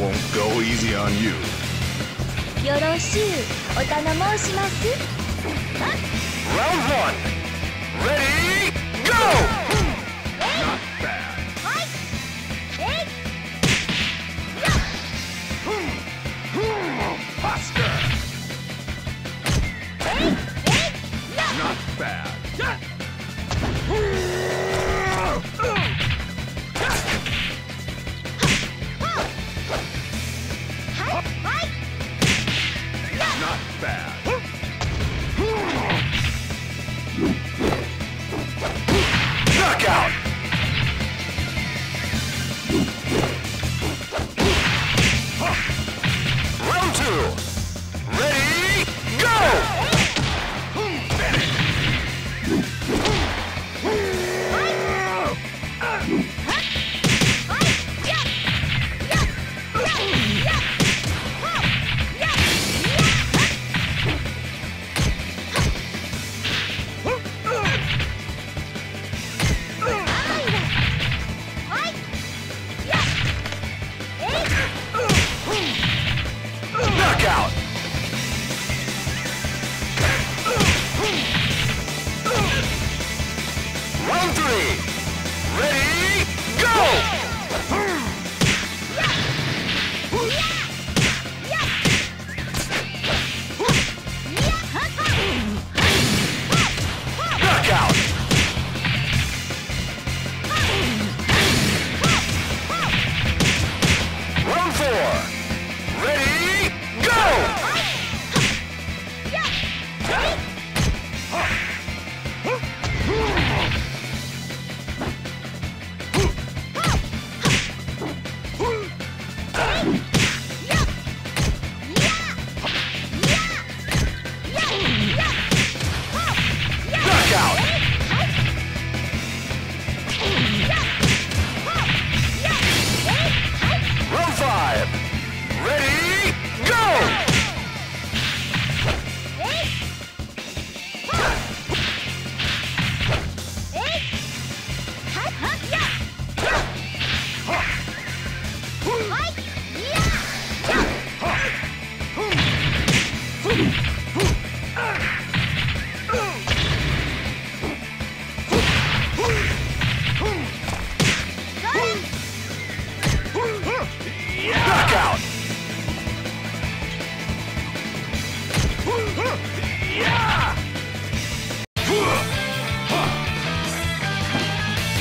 won't go easy on you. よろしゅうお頼申します Round one. Ready, go! Not Round three. Ready, go! Knockout.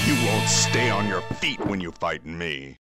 You won't stay on your feet when you fight me.